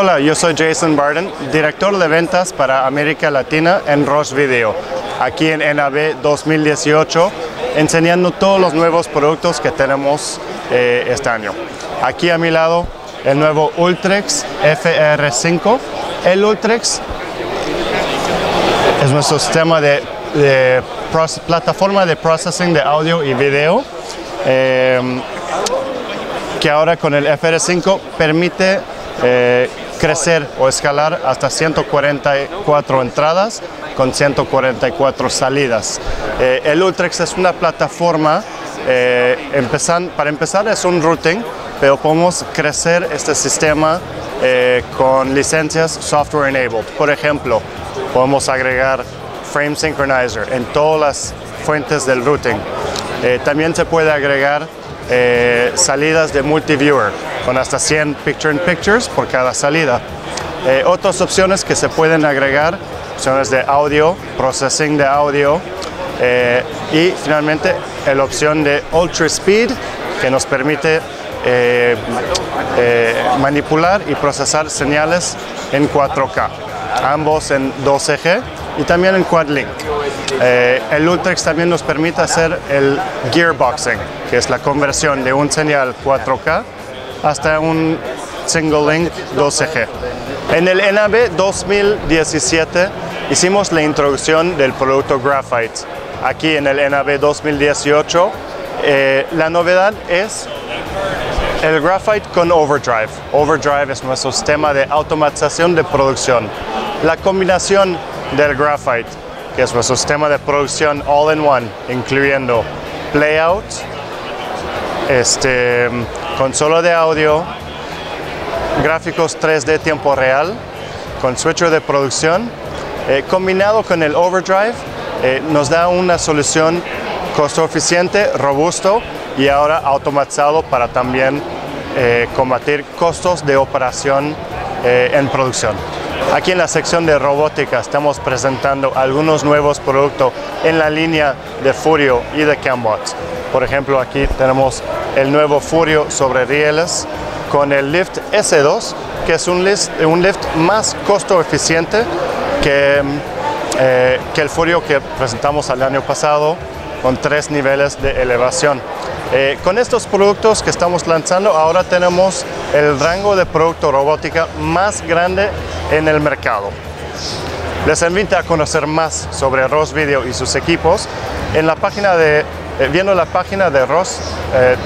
Hola, yo soy Jason Barden, director de ventas para América Latina en Roche Video, aquí en NAB 2018, enseñando todos los nuevos productos que tenemos eh, este año. Aquí a mi lado, el nuevo Ultrex FR5. El Ultrex es nuestro sistema de, plataforma de processing de audio y video. Eh, que ahora con el FR5 permite eh, crecer o escalar hasta 144 entradas con 144 salidas. Eh, el Ultrex es una plataforma, eh, para empezar es un routing, pero podemos crecer este sistema con licencias software enabled. Por ejemplo, podemos agregar frame synchronizer en todas las fuentes del routing. también se puede agregar eh, salidas de multiviewer con hasta 100 picture in pictures por cada salida. Eh, otras opciones que se pueden agregar, opciones de audio, processing de audio eh, y finalmente la opción de Ultra Speed que nos permite manipular y procesar señales en 4K, ambos en 2G y también en Quad Link. Eh, el Ultrex también nos permite hacer el gearboxing, que es la conversión de un señal 4K hasta un single link 12G. En el NAB 2017 hicimos la introducción del producto Graphite. Aquí en el NAB 2018 eh, la novedad es el Graphite con Overdrive. Overdrive es nuestro sistema de automatización de producción. La combinación del Graphite que es nuestro sistema de producción all-in-one, incluyendo playout, este, consola de audio, gráficos 3D tiempo real, con switcher de producción, eh, combinado con el overdrive, eh, nos da una solución costo eficiente, robusto y ahora automatizado para también eh, combatir costos de operación en producción. Aquí en la sección de robótica estamos presentando algunos nuevos productos en la línea de Furio y de Cambot. Por ejemplo, aquí tenemos el nuevo Furio sobre rieles con el lift S2, que es un lift, más costo eficiente que, eh, que el Furio que presentamos el año pasado con tres niveles de elevación. Eh, con estos productos que estamos lanzando, ahora tenemos el rango de producto robótica más grande en el mercado. Les invito a conocer más sobre Ross Video y sus equipos en la página de, eh, viendo la página de Ross, eh.